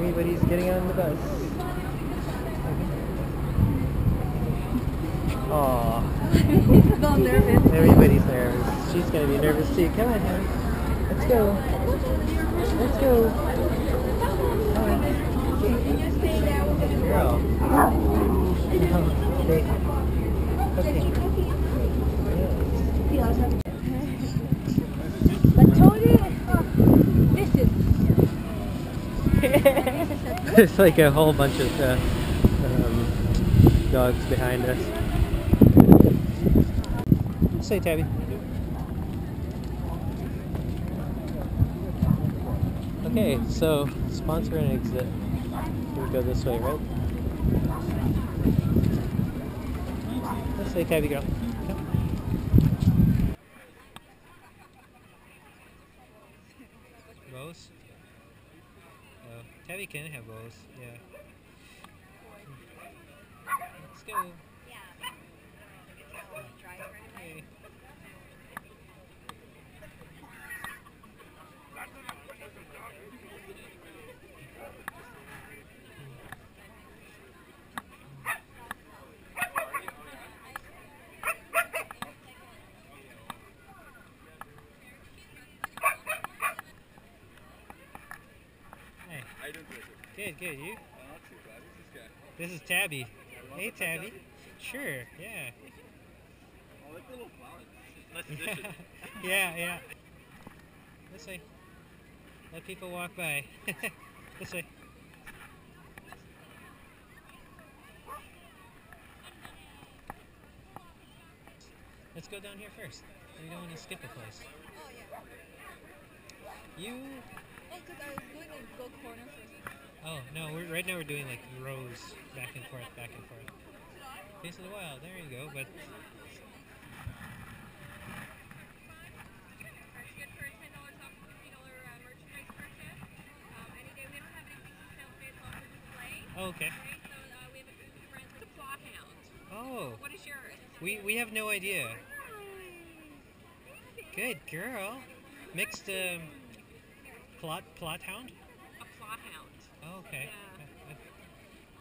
Everybody's getting on the bus. Aww. She's all nervous. Everybody's nervous. She's gonna be nervous too. Come on, Hannah. Let's go. Let's go. Come on. Girl. Okay. Okay. But Tony, this is. There's like a whole bunch of uh, um, dogs behind us. Say, Tabby. Okay, so sponsor and exit. We go this way, right? Let's say, Tabby girl. Tabby can have bows, yeah. Let's go. Good, good. You? Uh, not too bad. Who's this guy? This is Tabby. wanna Hey, put that Tabby. Sure, yeah. Oh, like the little flower. Nice addition. yeah, yeah. This way. Let people walk by. this way. Let's go down here first. We don't want to skip a place. You. Oh, because I was going to go corner first. Oh no, we're, right now we're doing like rows back and forth, back and forth. Face of the Wild. There you go. But oh, okay. Oh, What is yours? we we have no idea. Good girl. Mixed um, Plott Plott hound. A claw hound. Okay. Yeah.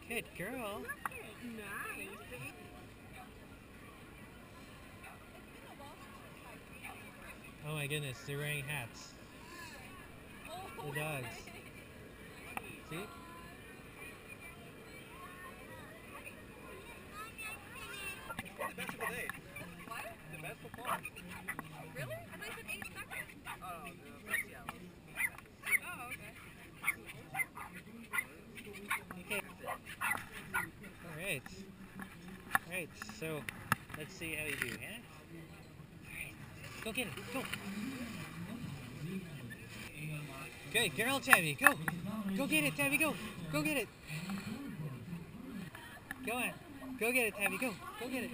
Good girl. Nice. Oh my goodness, they're wearing hats. The dogs. See? the best of the day. What? The best of all. Really? I thought you said eight seconds. Oh, the best, yeah. Oh, okay. Okay. Alright. Alright, so let's see how you do, Hannah. Alright. Go get it. Go. Good girl, Tabby. Go. Go get it, Tabby. Go. Go get it. Go on. Go get it, Tabby. Go. Go get it.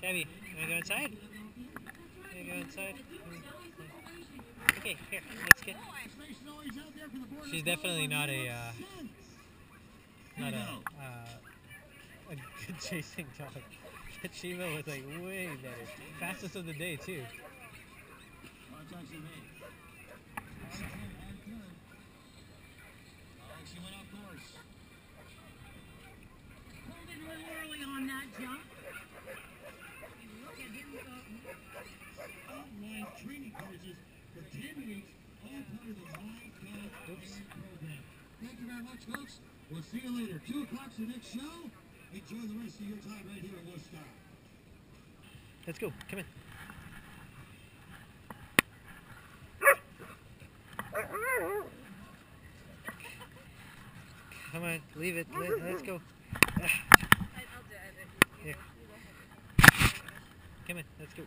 Tabby, wanna go inside? Wanna go inside? Okay, here, let's get. She's definitely not a, uh, not a, uh, a good chasing dog. Shiva was like way better. Fastest of the day too. She went off course. Pulled in real early on that jump. Much, folks. We'll see you later. 2 o'clock's the next show. Enjoy the rest of your time right here in Woofstock. Let's go. Come in. Come on, leave it. Let, us go. Come in, let's go.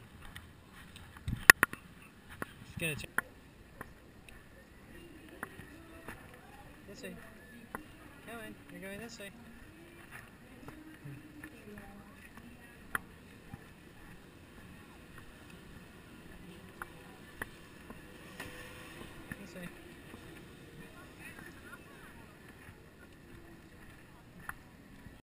She's gonna check. This way. Come eh, on, you're going this way.